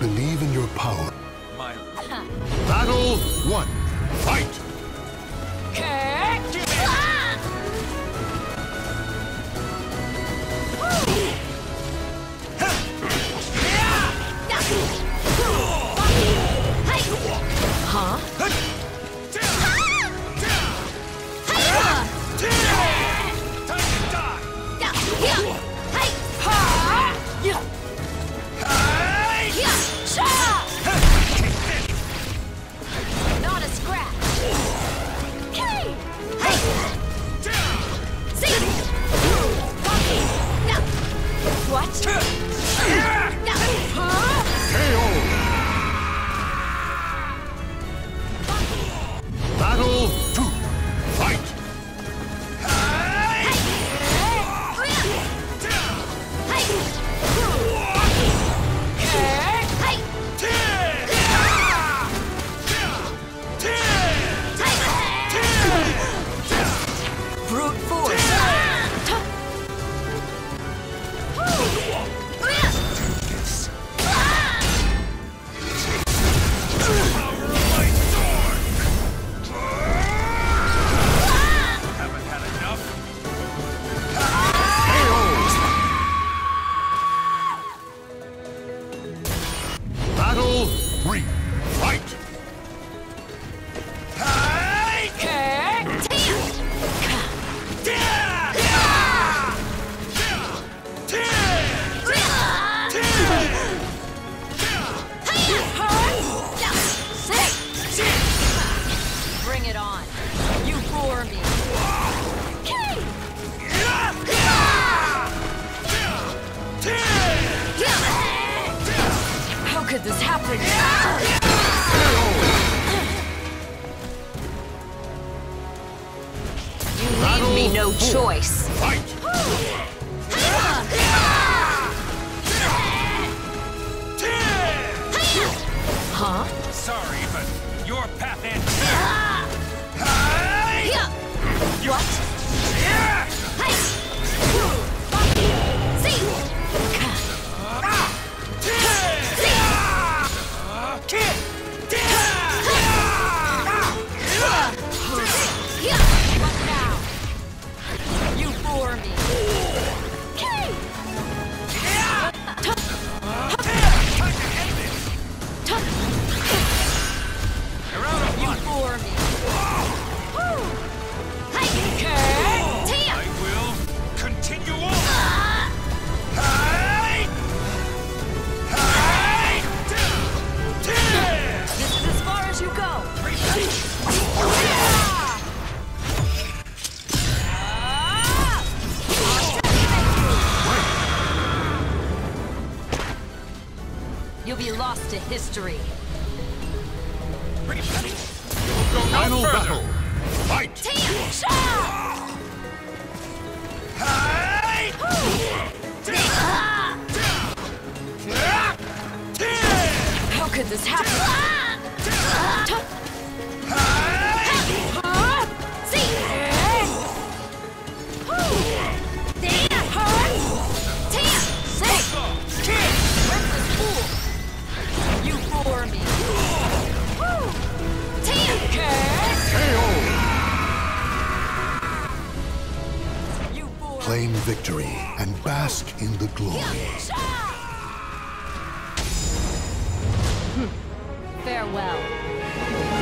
Believe in your power. My Battle one. Fight! time it on. You bore me. How could this happen? You leave me no choice. Huh? Sorry, but your path ends You'll be lost to history. Pretty funny. Go no Final further. battle. Fight! How could this happen? Victory and bask in the glory. Farewell.